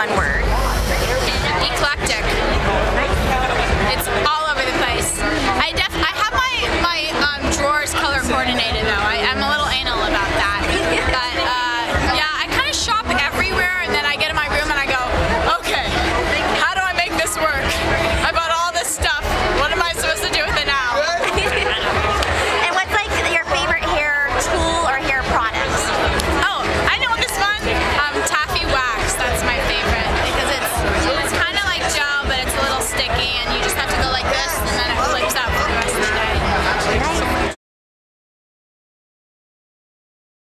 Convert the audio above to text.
one word. Eclectic. It's all over the place. I def I have my my um, drawers color coordinated though. I am a little